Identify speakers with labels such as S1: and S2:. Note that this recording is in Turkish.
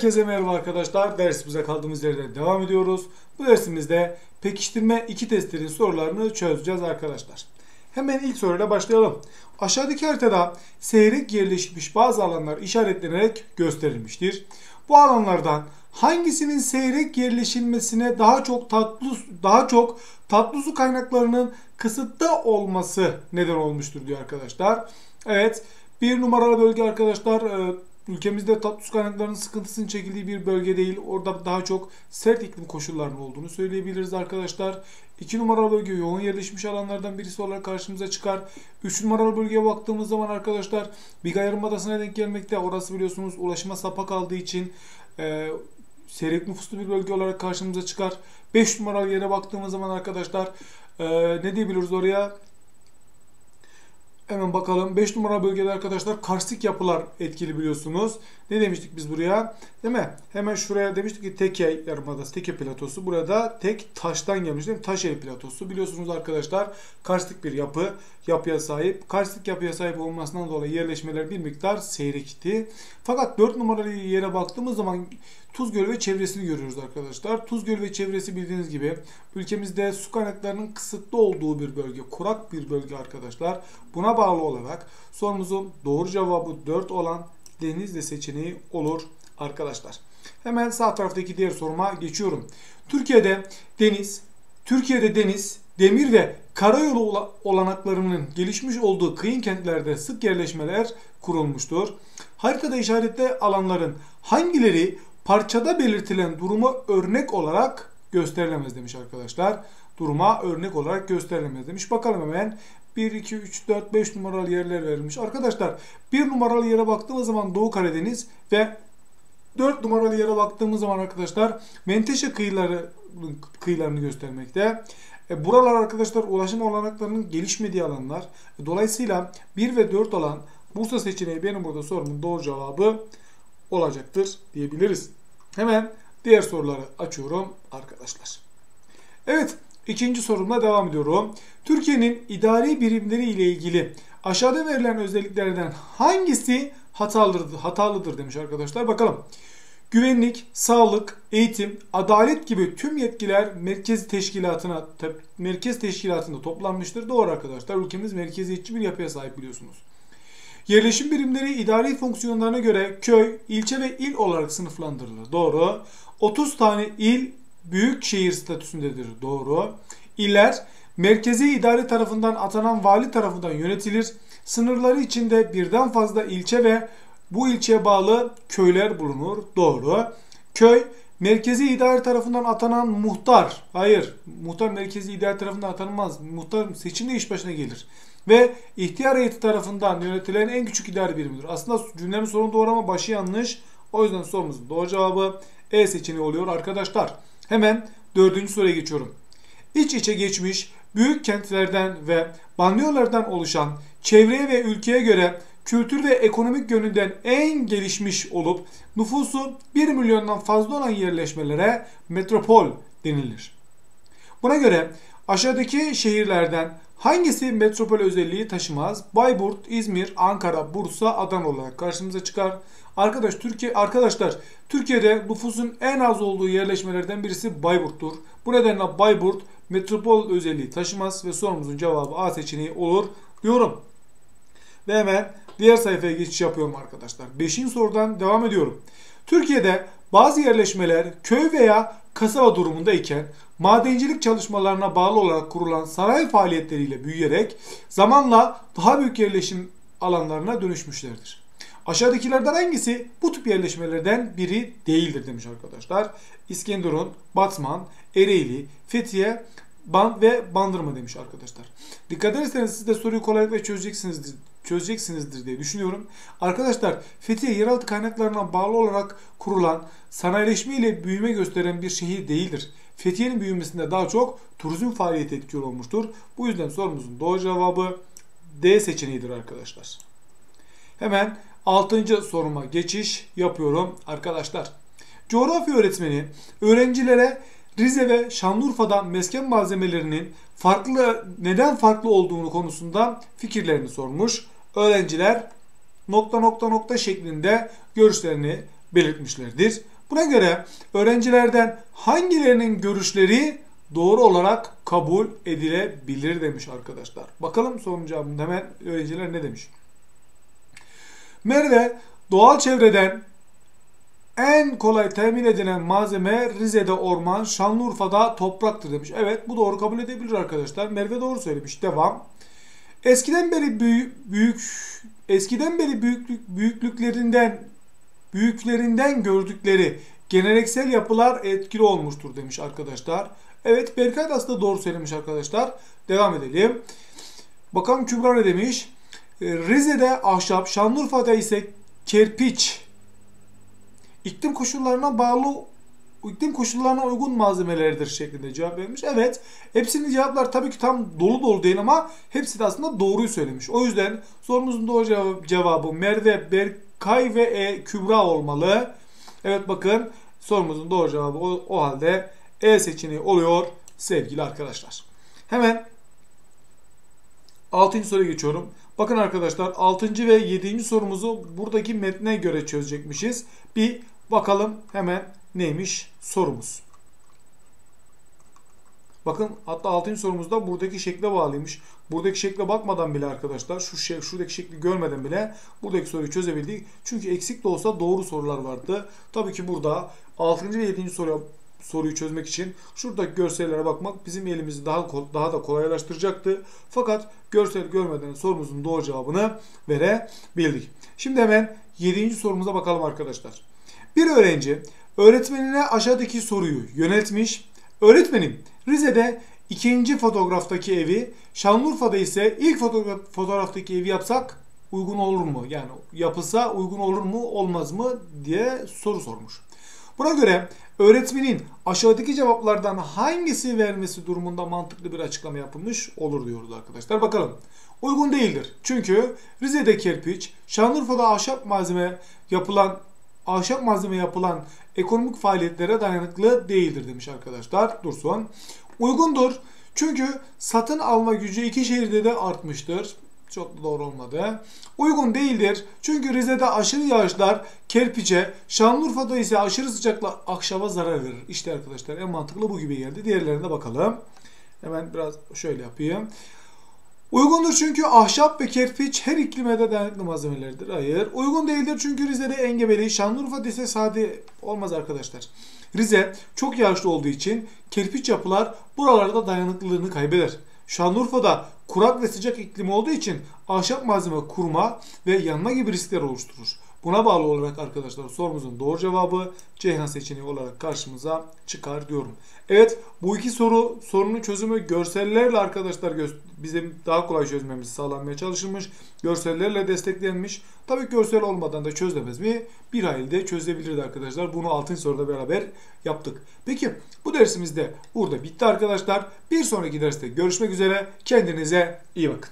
S1: Herkese merhaba arkadaşlar. Dersimize kaldığımız yerden devam ediyoruz. Bu dersimizde pekiştirme 2 testlerin sorularını çözeceğiz arkadaşlar. Hemen ilk soruyla başlayalım. Aşağıdaki haritada seyrek yerleşmiş bazı alanlar işaretlenerek gösterilmiştir. Bu alanlardan hangisinin seyrek yerleşilmesine daha çok tatlı daha çok tatlı su kaynaklarının kısıtlı olması neden olmuştur diyor arkadaşlar. Evet, bir numaralı bölge arkadaşlar e, ülkemizde tatlı su kaynaklarının sıkıntısının çekildiği bir bölge değil. Orada daha çok sert iklim koşullarının olduğunu söyleyebiliriz arkadaşlar. 2 numaralı bölge yoğun yerleşmiş alanlardan birisi olarak karşımıza çıkar. 3 numaralı bölgeye baktığımız zaman arkadaşlar Biga Yarımadası'na denk gelmekte. Orası biliyorsunuz ulaşıma sapa kaldığı için e, seyrek nüfuslu bir bölge olarak karşımıza çıkar. 5 numaralı yere baktığımız zaman arkadaşlar e, ne diyebiliriz oraya? Hemen bakalım. 5 numara bölgede arkadaşlar karstik yapılar etkili biliyorsunuz. Ne demiştik biz buraya? Değil mi? Hemen şuraya demiştik ki Teke yarımadası, Teke platosu. Burada tek taştan gelmiş değil mi? Taşeli platosu. Biliyorsunuz arkadaşlar karstik bir yapı, yapıya sahip. Karstik yapıya sahip olmasından dolayı yerleşmeler bir miktar seyrekti. Fakat 4 numaralı yere baktığımız zaman Tuz Gölü ve çevresini görüyoruz arkadaşlar. Tuz Gölü ve çevresi bildiğiniz gibi ülkemizde su kaynaklarının kısıtlı olduğu bir bölge, kurak bir bölge arkadaşlar. Buna bağlı olarak sorumuzun doğru cevabı 4 olan Denizli seçeneği olur arkadaşlar. Hemen sağ taraftaki diğer soruma geçiyorum. Türkiye'de deniz, Türkiye'de deniz, demir ve karayolu olanaklarının gelişmiş olduğu kıyın kentlerde sık yerleşmeler kurulmuştur. Haritada işaretli alanların hangileri parçada belirtilen duruma örnek olarak gösterilemez demiş arkadaşlar. Duruma örnek olarak gösterilemez demiş. Bakalım hemen 1, 2, 3, 4, 5 numaralı yerler verilmiş. Arkadaşlar 1 numaralı yere baktığımız zaman Doğu Karadeniz ve 4 numaralı yere baktığımız zaman arkadaşlar Menteşe kıyıları kıyılarını göstermekte. E, buralar arkadaşlar ulaşım olanaklarının gelişmediği alanlar. E, dolayısıyla 1 ve 4 olan Bursa seçeneği benim burada sorumun doğru cevabı olacaktır diyebiliriz. Hemen diğer soruları açıyorum arkadaşlar. Evet ikinci sorumla devam ediyorum. Türkiye'nin idari birimleri ile ilgili aşağıda verilen özelliklerden hangisi hatalıdır, hatalıdır demiş arkadaşlar. Bakalım. Güvenlik, sağlık, eğitim, adalet gibi tüm yetkiler merkez teşkilatına merkez teşkilatında toplanmıştır. Doğru arkadaşlar. Ülkemiz merkeziyetçi bir yapıya sahip biliyorsunuz. Yerleşim birimleri idari fonksiyonlarına göre köy, ilçe ve il olarak sınıflandırılır. Doğru. 30 tane il büyük şehir statüsündedir. Doğru. İller merkezi idare tarafından atanan vali tarafından yönetilir. Sınırları içinde birden fazla ilçe ve bu ilçeye bağlı köyler bulunur. Doğru. Köy merkezi idare tarafından atanan muhtar. Hayır. Muhtar merkezi idare tarafından atanmaz. Muhtar seçimle iş başına gelir ve ihtiyar heyeti tarafından yönetilen en küçük idare birimidir. Aslında cümlenin sonu doğru ama başı yanlış. O yüzden sorumuzun doğru cevabı E seçeneği oluyor arkadaşlar. Hemen dördüncü soruya geçiyorum. İç içe geçmiş büyük kentlerden ve banliyölerden oluşan çevreye ve ülkeye göre kültür ve ekonomik yönünden en gelişmiş olup nüfusu 1 milyondan fazla olan yerleşmelere metropol denilir. Buna göre aşağıdaki şehirlerden Hangisi metropol özelliği taşımaz? Bayburt, İzmir, Ankara, Bursa, Adana olarak karşımıza çıkar. Arkadaş Türkiye arkadaşlar Türkiye'de nüfusun en az olduğu yerleşmelerden birisi Bayburt'tur. Bu nedenle Bayburt metropol özelliği taşımaz ve sorumuzun cevabı A seçeneği olur diyorum. Ve hemen diğer sayfaya geçiş yapıyorum arkadaşlar. Beşinci sorudan devam ediyorum. Türkiye'de bazı yerleşmeler köy veya kasaba durumundayken madencilik çalışmalarına bağlı olarak kurulan sanayi faaliyetleriyle büyüyerek zamanla daha büyük yerleşim alanlarına dönüşmüşlerdir. Aşağıdakilerden hangisi bu tip yerleşmelerden biri değildir demiş arkadaşlar. İskenderun, Batman, Ereğli, Fethiye, Ban ve Bandırma demiş arkadaşlar. Dikkat ederseniz siz de soruyu kolaylıkla çözeceksinizdir, çözeceksinizdir diye düşünüyorum. Arkadaşlar Fethiye yeraltı kaynaklarına bağlı olarak kurulan sanayileşme ile büyüme gösteren bir şehir değildir. Fethiye'nin büyümesinde daha çok turizm faaliyeti etkili olmuştur. Bu yüzden sorumuzun doğru cevabı D seçeneğidir arkadaşlar. Hemen 6. soruma geçiş yapıyorum arkadaşlar. Coğrafya öğretmeni öğrencilere Rize ve Şanlıurfa'da mesken malzemelerinin farklı neden farklı olduğunu konusunda fikirlerini sormuş. Öğrenciler nokta nokta nokta şeklinde görüşlerini belirtmişlerdir. Buna göre öğrencilerden hangilerinin görüşleri doğru olarak kabul edilebilir demiş arkadaşlar. Bakalım sorunun hemen öğrenciler ne demiş. Merve doğal çevreden en kolay temin edilen malzeme Rize'de orman, Şanlıurfa'da topraktır demiş. Evet bu doğru kabul edebilir arkadaşlar. Merve doğru söylemiş. Devam. Eskiden beri büyük, büyük eskiden beri büyüklük, büyüklüklerinden büyüklerinden gördükleri geleneksel yapılar etkili olmuştur demiş arkadaşlar. Evet Berkay da aslında doğru söylemiş arkadaşlar. Devam edelim. Bakalım Kübra ne demiş? Ee, Rize'de ahşap, Şanlıurfa'da ise kerpiç iklim koşullarına bağlı iklim koşullarına uygun malzemelerdir şeklinde cevap vermiş. Evet. Hepsinin cevaplar tabii ki tam dolu dolu değil ama hepsi de aslında doğruyu söylemiş. O yüzden sorumuzun doğru cevabı, cevabı Merve, Berkay ve e, Kübra olmalı. Evet bakın sorumuzun doğru cevabı o, o halde E seçeneği oluyor sevgili arkadaşlar. Hemen 6. soruya geçiyorum. Bakın arkadaşlar 6. ve 7. sorumuzu buradaki metne göre çözecekmişiz. Bir bakalım hemen neymiş sorumuz. Bakın hatta 6. sorumuzda buradaki şekle bağlıymış. Buradaki şekle bakmadan bile arkadaşlar şu şey, şuradaki şekli görmeden bile buradaki soruyu çözebildik. Çünkü eksik de olsa doğru sorular vardı. Tabii ki burada 6. ve 7. soruya soruyu çözmek için şuradaki görsellere bakmak bizim elimizi daha daha da kolaylaştıracaktı. Fakat görsel görmeden sorumuzun doğru cevabını verebildik. Şimdi hemen 7. sorumuza bakalım arkadaşlar. Bir öğrenci öğretmenine aşağıdaki soruyu yöneltmiş. Öğretmenim Rize'de ikinci fotoğraftaki evi, Şanlıurfa'da ise ilk fotoğraf, fotoğraftaki evi yapsak uygun olur mu? Yani yapılsa uygun olur mu, olmaz mı diye soru sormuş. Buna göre öğretmenin aşağıdaki cevaplardan hangisi vermesi durumunda mantıklı bir açıklama yapılmış olur diyoruz arkadaşlar. Bakalım. Uygun değildir. Çünkü Rize'de kerpiç, Şanlıurfa'da ahşap malzeme yapılan ahşap malzeme yapılan ekonomik faaliyetlere dayanıklı değildir demiş arkadaşlar. Dursun. Uygundur. Çünkü satın alma gücü iki şehirde de artmıştır. Çok doğru olmadı. Uygun değildir. Çünkü Rize'de aşırı yağışlar kerpiçe, Şanlıurfa'da ise aşırı sıcaklar akşama zarar verir. İşte arkadaşlar en mantıklı bu gibi geldi. Diğerlerine bakalım. Hemen biraz şöyle yapayım. Uygundur çünkü ahşap ve kerpiç her iklime de dayanıklı malzemelerdir. Hayır. Uygun değildir çünkü Rize'de engebeli, Şanlıurfa'da ise sade olmaz arkadaşlar. Rize çok yağışlı olduğu için kerpiç yapılar buralarda dayanıklılığını kaybeder. Şanlıurfa'da kurak ve sıcak iklim olduğu için ahşap malzeme kurma ve yanma gibi riskler oluşturur. Buna bağlı olarak arkadaşlar sorumuzun doğru cevabı Ceyhan seçeneği olarak karşımıza çıkar diyorum. Evet bu iki soru sorunun çözümü görsellerle arkadaşlar bizim daha kolay çözmemiz sağlanmaya çalışılmış. Görsellerle desteklenmiş. Tabii görsel olmadan da çözülemez mi? Bir halde çözebilirdi arkadaşlar. Bunu altın soruda beraber yaptık. Peki bu dersimiz de burada bitti arkadaşlar. Bir sonraki derste görüşmek üzere. Kendinize iyi bakın.